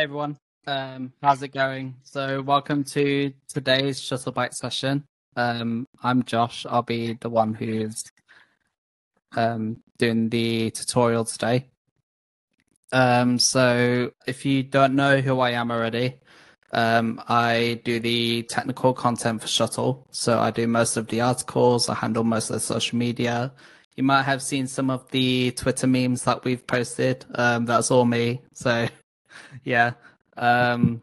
Hey everyone, um, how's it going? So, welcome to today's ShuttleByte session. Um, I'm Josh. I'll be the one who's um, doing the tutorial today. Um, so, if you don't know who I am already, um, I do the technical content for Shuttle. So, I do most of the articles, I handle most of the social media. You might have seen some of the Twitter memes that we've posted. Um, that's all me. So, yeah. Um,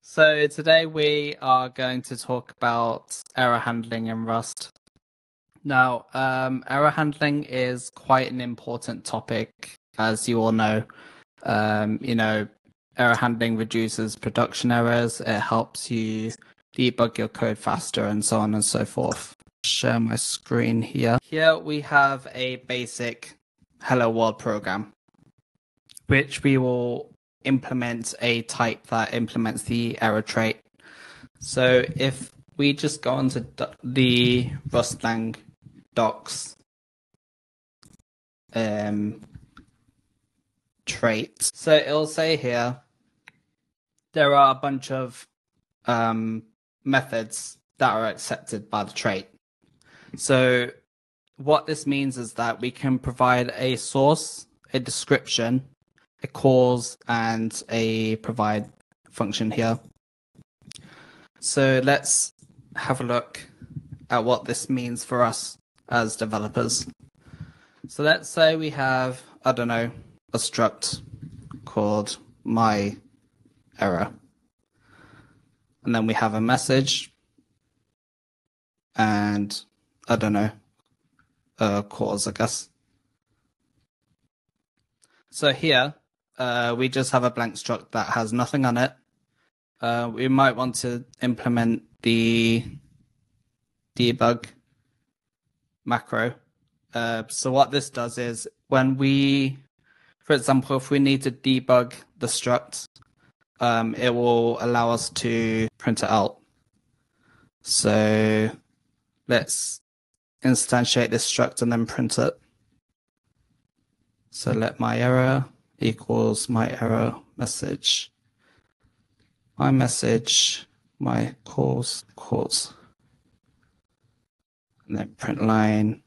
so today we are going to talk about error handling in Rust. Now, um, error handling is quite an important topic, as you all know. Um, you know, error handling reduces production errors. It helps you debug your code faster, and so on and so forth. Share my screen here. Here we have a basic Hello World program, which we will implement a type that implements the error trait. So if we just go onto the Rustlang docs um, trait, so it'll say here there are a bunch of um, methods that are accepted by the trait. So what this means is that we can provide a source, a description, a cause and a provide function here. So let's have a look at what this means for us as developers. So let's say we have, I don't know, a struct called my error. And then we have a message and I don't know, a cause, I guess. So here uh, we just have a blank struct that has nothing on it. Uh, we might want to implement the debug macro. Uh, so what this does is when we, for example, if we need to debug the struct, um, it will allow us to print it out. So let's instantiate this struct and then print it. So let my error equals my error message. My message, my calls, calls. And then print line,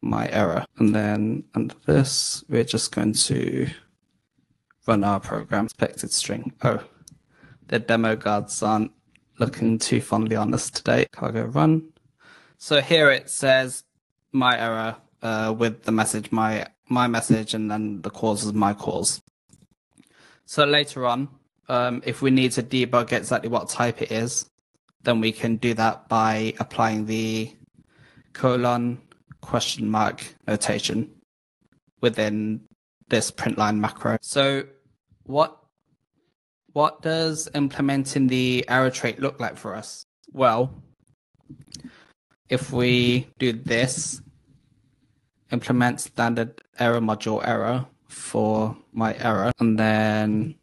my error. And then under this, we're just going to run our program, expected string. Oh, the demo guards aren't looking too fondly on us today. Cargo run. So here it says my error uh, with the message my my message and then the cause is my cause. So later on, um, if we need to debug exactly what type it is, then we can do that by applying the colon question mark notation within this print line macro. So what what does implementing the error trait look like for us? Well, if we do this implement standard error module error for my error and then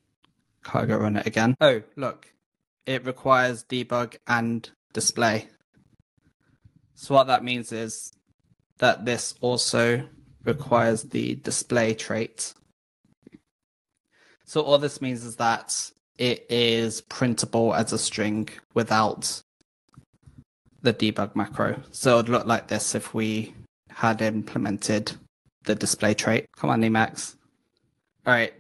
cargo run it again. Oh, look, it requires debug and display. So what that means is that this also requires the display trait. So all this means is that it is printable as a string without the debug macro. So it would look like this if we had implemented the display trait. Come on, Emacs. All right.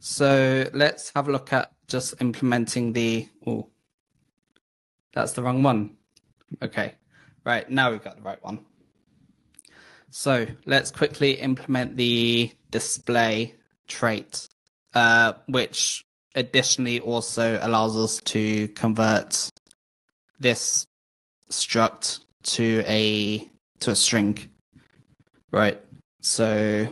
So let's have a look at just implementing the. Oh, that's the wrong one. Okay. Right. Now we've got the right one. So let's quickly implement the display trait, uh, which additionally also allows us to convert this struct to a to a string. Right. So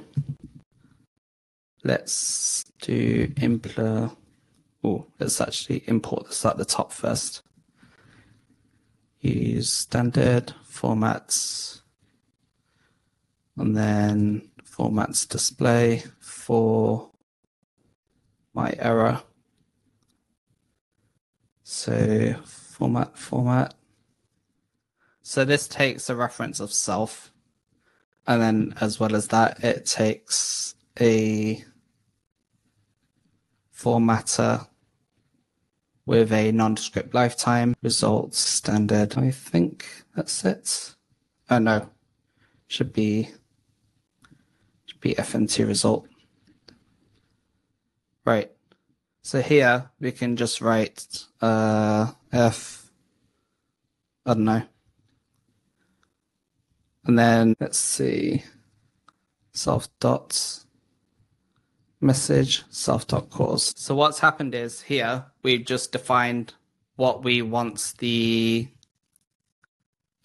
let's do impl. Oh, let's actually import this at the top first. Use standard formats, and then formats display for my error. So format format so this takes a reference of self And then as well as that, it takes a formatter with a nondescript lifetime results standard. I think that's it. Oh no, should be should be fmt result. Right. So here we can just write uh, F. I don't know. And then let's see, self dot message self dot cause. So what's happened is here we've just defined what we want the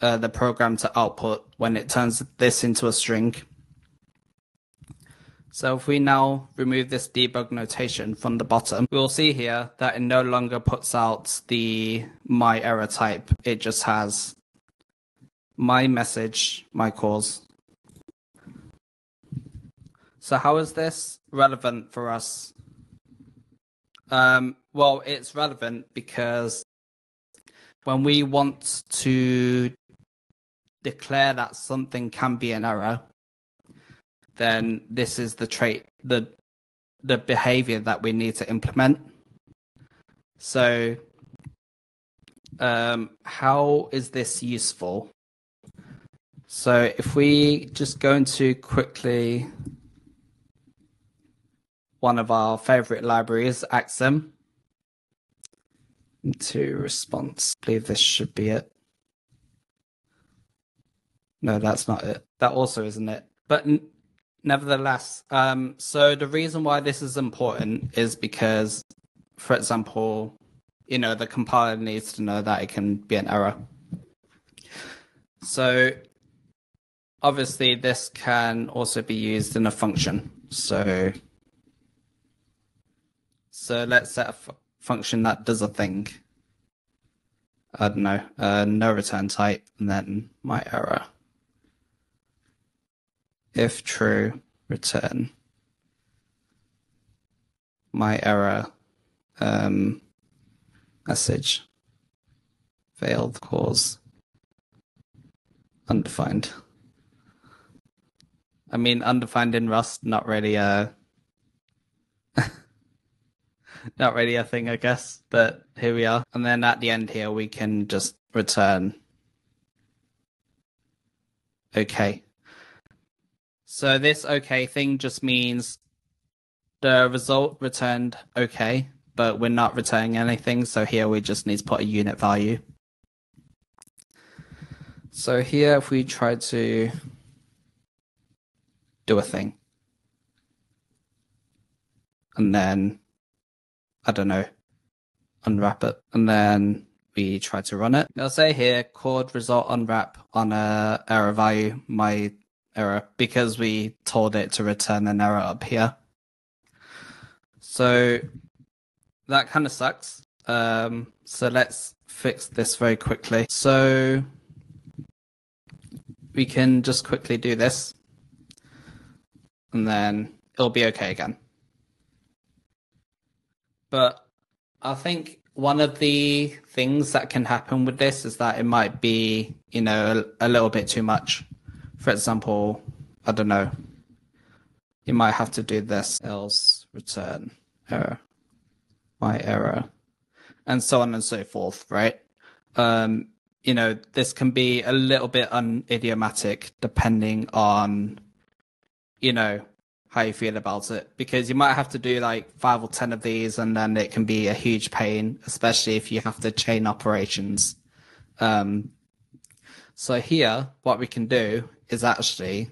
uh, the program to output when it turns this into a string. So if we now remove this debug notation from the bottom, we'll see here that it no longer puts out the my error type. It just has my message, my cause. So how is this relevant for us? Um, well, it's relevant because when we want to declare that something can be an error, then this is the trait, the the behavior that we need to implement. So, um, how is this useful? So, if we just go into quickly one of our favorite libraries, Axum, into response. I believe this should be it. No, that's not it. That also isn't it. But nevertheless, um, so the reason why this is important is because, for example, you know, the compiler needs to know that it can be an error. So obviously this can also be used in a function. So so let's set a f- function that does a thing. I don't know, uh, no return type, and then my error. If true, return my error um, message failed cause undefined. I mean, undefined in Rust, not really a not really a thing, I guess. But here we are. And then at the end here, we can just return. Okay. So this okay thing just means the result returned okay, but we're not returning anything. So here we just need to put a unit value. So here, if we try to do a thing, and then I don't know, unwrap it, and then we try to run it. I'll say here chord result unwrap on a error value, my error, because we told it to return an error up here. So that kind of sucks. Um, so let's fix this very quickly. So we can just quickly do this and then it'll be okay again. But I think one of the things that can happen with this is that it might be, you know, a, a little bit too much. For example, I don't know. You might have to do this else return error, my error, and so on and so forth, right? Um, you know, this can be a little bit unidiomatic depending on, you know, how you feel about it. Because you might have to do like five or ten of these and then it can be a huge pain especially if you have to chain operations. Um, so here what we can do is actually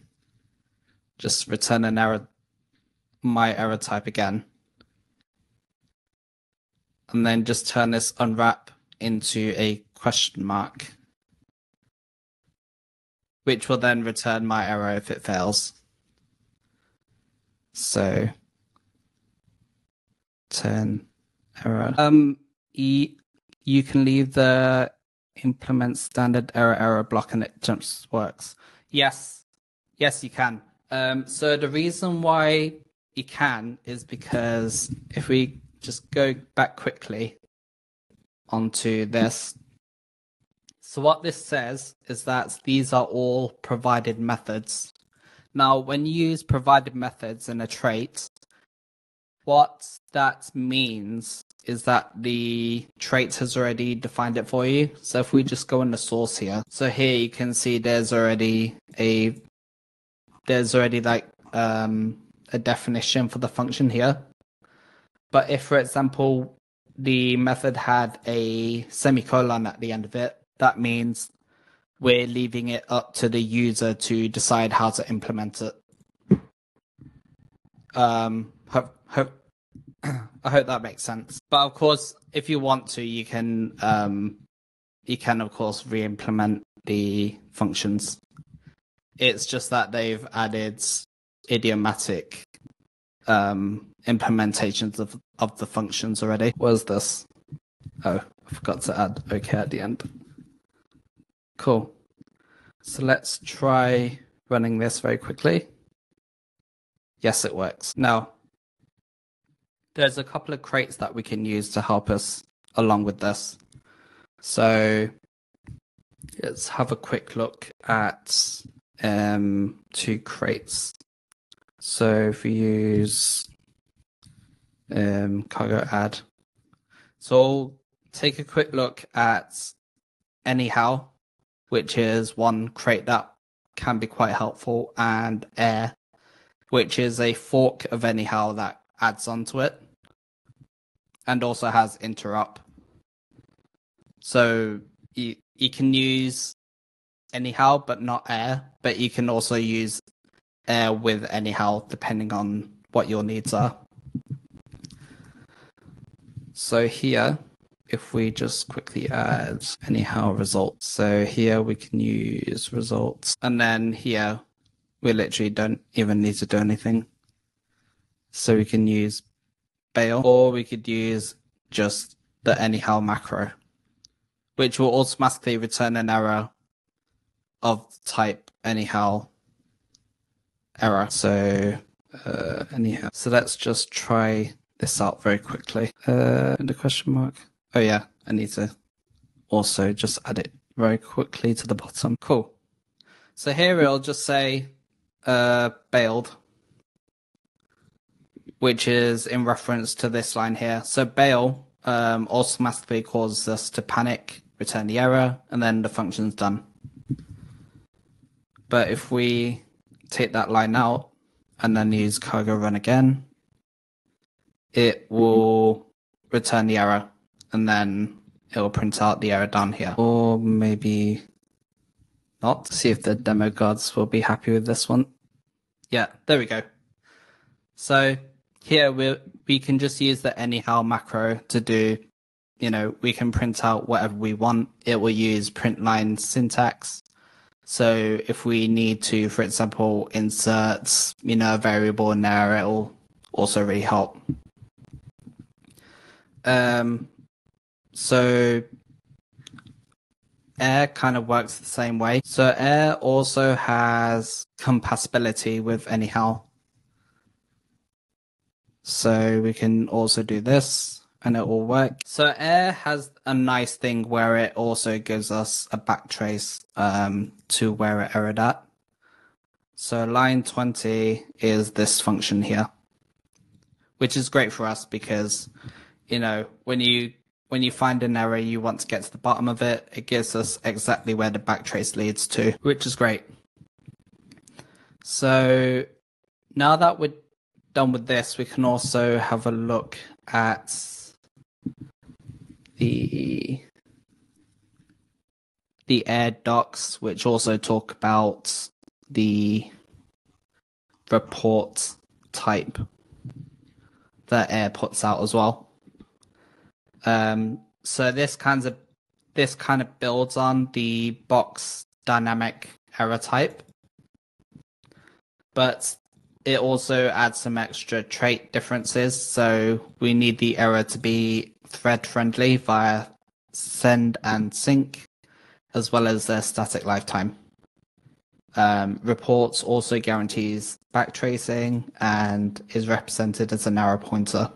just return an error my error type again. And then just turn this unwrap into a question mark which will then return my error if it fails so turn error. Um, you, you can leave the implement standard error error block and it just works. Yes, yes, you can. Um, so the reason why you can is because if we just go back quickly onto this. So what this says is that these are all provided methods Now, when you use provided methods in a trait, what that means is that the trait has already defined it for you. So if we just go in the source here, so here you can see there's already a there's already like um, a definition for the function here. But if, for example, the method had a semicolon at the end of it, that means we're leaving it up to the user to decide how to implement it. Um, hope, hope, I hope that makes sense. But of course, if you want to, you can, um, you can of course re-implement the functions. It's just that they've added idiomatic um, implementations of, of the functions already. What is this? Oh, I forgot to add OK at the end. Cool. So let's try running this very quickly. Yes, it works. Now, there's a couple of crates that we can use to help us along with this. So let's have a quick look at um, two crates. So if we use um, cargo add, so take a quick look at anyhow, which is one crate that can be quite helpful, and eyre, which is a fork of anyhow that adds onto it, and also has interop. So you you can use anyhow, but not eyre, but you can also use eyre with anyhow, depending on what your needs are. So here, if we just quickly add anyhow results. So here we can use results. And then here, we literally don't even need to do anything. So we can use bail or we could use just the anyhow macro, which will automatically return an error of type anyhow error. So uh, anyhow, so let's just try this out very quickly. Uh, the question mark. Oh yeah, I need to also just add it very quickly to the bottom. Cool. So here it'll just say uh, bailed, which is in reference to this line here. So bail um, automatically causes us to panic, return the error, and then the function's done. But if we take that line out and then use cargo run again, it will return the error and then it will print out the error down here. Or maybe not. See if the demo gods will be happy with this one. Yeah, there we go. So here we we can just use the anyhow macro to do, you know, we can print out whatever we want. It will use print line syntax so if we need to, for example, insert, you know, a variable in there, it'll also really help. Um, so eyre kind of works the same way. So eyre also has compatibility with anyhow. So we can also do this and it will work. So Eyre has a nice thing where it also gives us a backtrace um, to where it errored at. So line 20 is this function here, which is great for us because, you know, when you when you find an error, you want to get to the bottom of it. It gives us exactly where the backtrace leads to, which is great. So now that we're done with this, we can also have a look at the the eyre docs, which also talk about the report type that eyre puts out as well. Um, so this kind of this kind of builds on the box dynamic error type, but it also adds some extra trait differences. So we need the error to be thread friendly via send and sync, as well as their static lifetime. Um, reports also guarantees backtracing and is represented as an arrow pointer.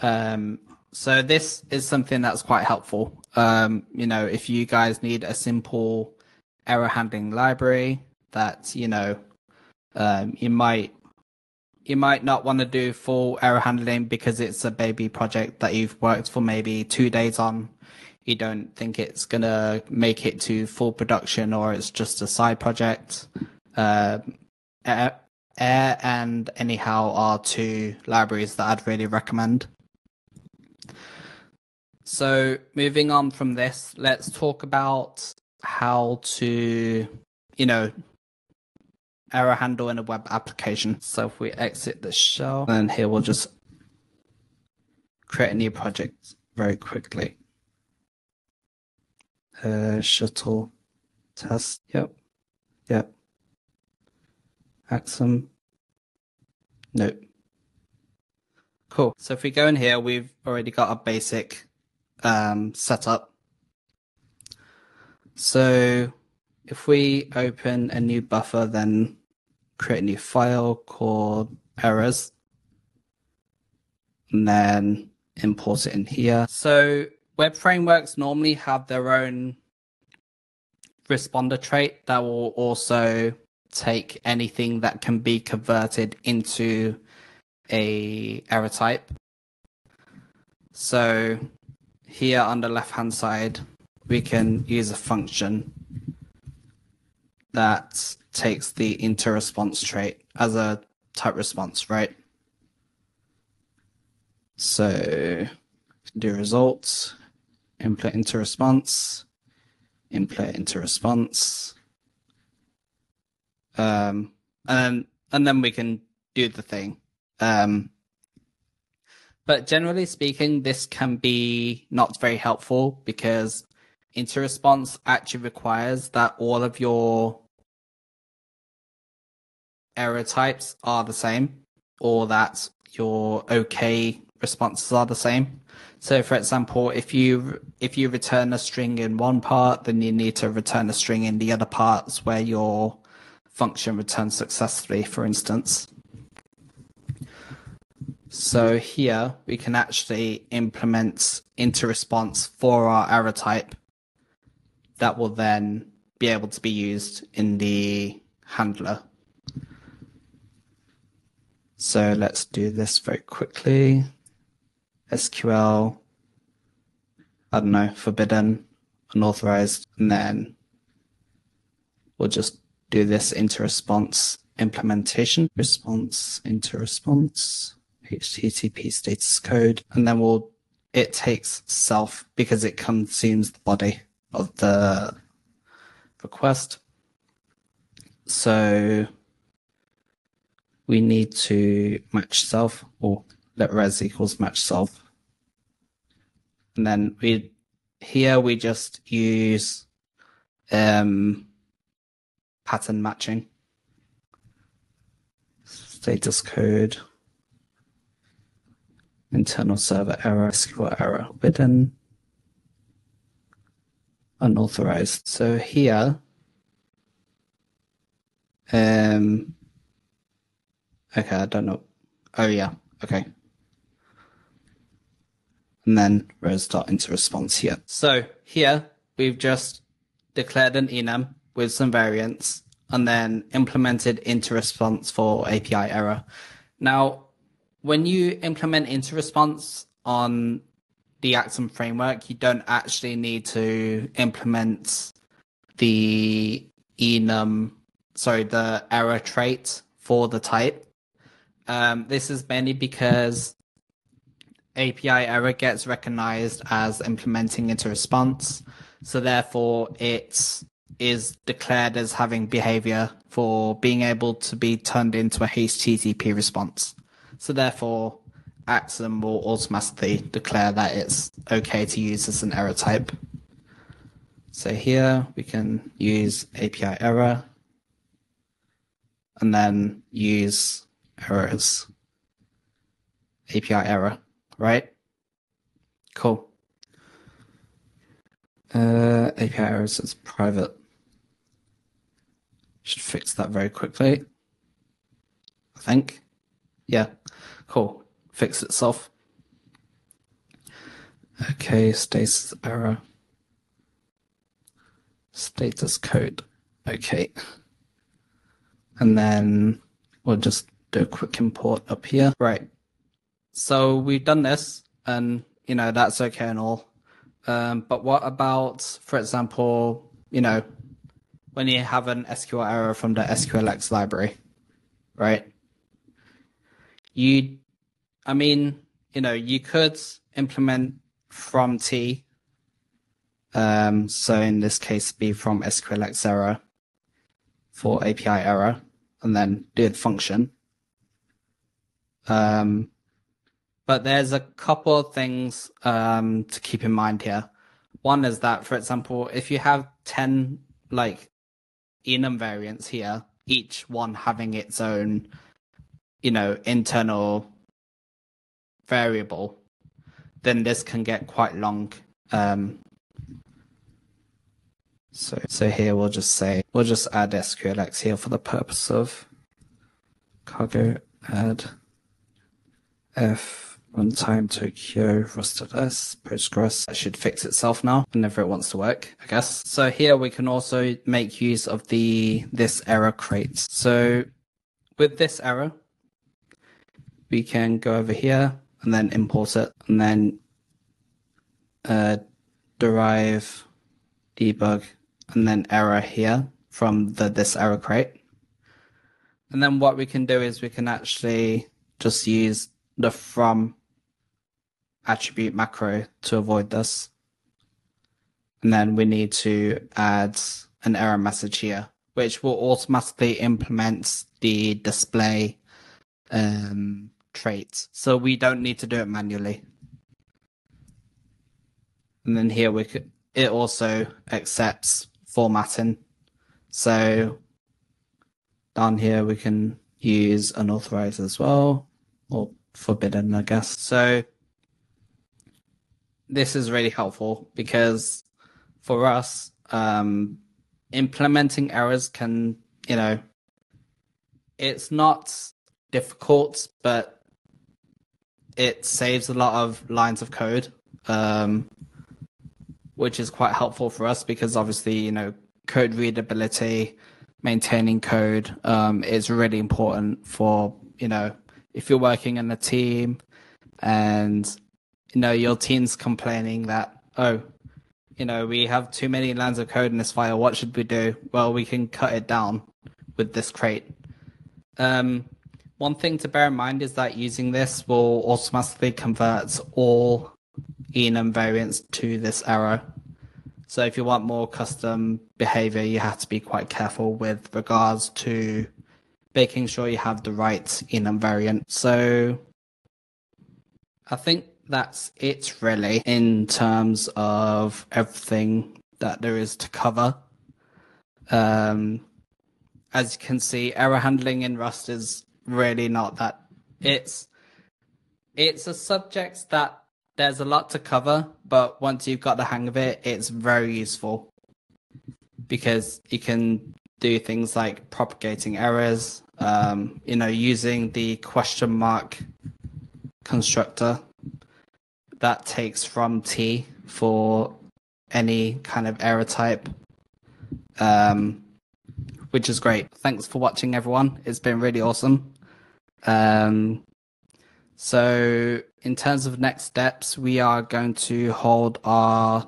Um, so this is something that's quite helpful. Um, you know, if you guys need a simple error handling library, that you know um, you might you might not want to do full error handling because it's a baby project that you've worked for maybe two days on. You don't think it's gonna make it to full production, or it's just a side project. Uh, Eyre, Eyre and Anyhow are two libraries that I'd really recommend. So moving on from this, let's talk about how to, you know, error handle in a web application. So if we exit the shell, then here we'll just create a new project very quickly. Uh, shuttle test. Yep. Yep. Axum. Nope. Cool. So if we go in here, we've already got a basic um, setup. So if we open a new buffer, then create a new file called errors, and then import it in here. So web frameworks normally have their own responder trait that will also take anything that can be converted into a error type. So here on the left hand side, we can use a function that takes the into response trait as a type response, right? So do results, input into response, input into response. Um, and then, and then we can do the thing. Um, but generally speaking, this can be not very helpful because into response actually requires that all of your error types are the same or that your okay responses are the same. So for example, if you if you return a string in one part, then you need to return a string in the other parts where your function returns successfully, for instance. So here we can actually implement into response for our error type that will then be able to be used in the handler. So let's do this very quickly. SQL, I don't know, forbidden, unauthorized, and then we'll just do this into response implementation. Response into response, HTTP status code, and then we'll, it takes self because it consumes the body of the request. So we need to match self or let res equals match self. And then we here we just use um, pattern matching. Status code, internal server error, SQL error, hidden, unauthorized. So here, um, Okay, I don't know. Oh yeah, okay. And then res dot into response here. So here we've just declared an enum with some variants and then implemented into response for API error. Now, when you implement into response on the Axum framework, you don't actually need to implement the enum, sorry, the error trait for the type. Um, this is mainly because API error gets recognized as implementing into response. So therefore it is declared as having behavior for being able to be turned into a HTTP response. So therefore Axum will automatically declare that it's okay to use as an error type. So here we can use API error and then use errors. API error, right? Cool. Uh, API errors is private. Should fix that very quickly. I think. Yeah, cool. Fix itself. Okay, status error. Status code. Okay. and then we'll just do a quick import up here. Right. So we've done this, and you know that's okay and all. Um, but what about, for example, you know, when you have an SQL error from the SQLX library, right? You, I mean, you know, you could implement from T. Um, so in this case, be from SQLX error for API error, and then do the function. Um, but there's a couple of things um, to keep in mind here. One is that, for example, if you have 10 like enum variants here, each one having its own, you know, internal variable, then this can get quite long. Um, so, so here we'll just say, we'll just add SQLX here for the purpose of cargo add f runtime Tokio rustls Postgres. That should fix itself now whenever it wants to work, I guess. So here we can also make use of the thiserror crate. So with thiserror, we can go over here and then import it and then uh, derive debug and then error here from the thiserror crate. And then what we can do is we can actually just use the from attribute macro to avoid this. And then we need to add an error message here, which will automatically implement the display um, trait. So we don't need to do it manually. And then here we could, it also accepts formatting. So down here we can use unauthorized as well, or forbidden, I guess. So this is really helpful because for us, um, implementing errors can, you know, it's not difficult, but it saves a lot of lines of code, um, which is quite helpful for us because obviously, you know, code readability, maintaining code um, is really important for, you know, if you're working in a team and you know your team's complaining that oh you know we have too many lines of code in this file what should we do? Well we can cut it down with this crate. Um, one thing to bear in mind is that using this will automatically convert all enum variants to this error so if you want more custom behavior you have to be quite careful with regards to making sure you have the right enum variant so i think that's it really in terms of everything that there is to cover. Um, as you can see, error handling in Rust is really not that. It's it's a subject that there's a lot to cover, but once you've got the hang of it, it's very useful because you can do things like propagating errors, um, you know, using the question mark constructor that takes from T for any kind of error type, um, which is great. Thanks for watching, everyone. It's been really awesome. Um, so, in terms of next steps, we are going to hold our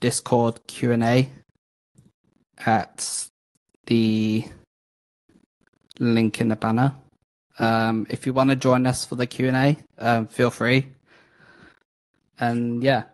Discord Q and A at the link in the banner. Um, if you want to join us for the Q and A, um, feel free and yeah,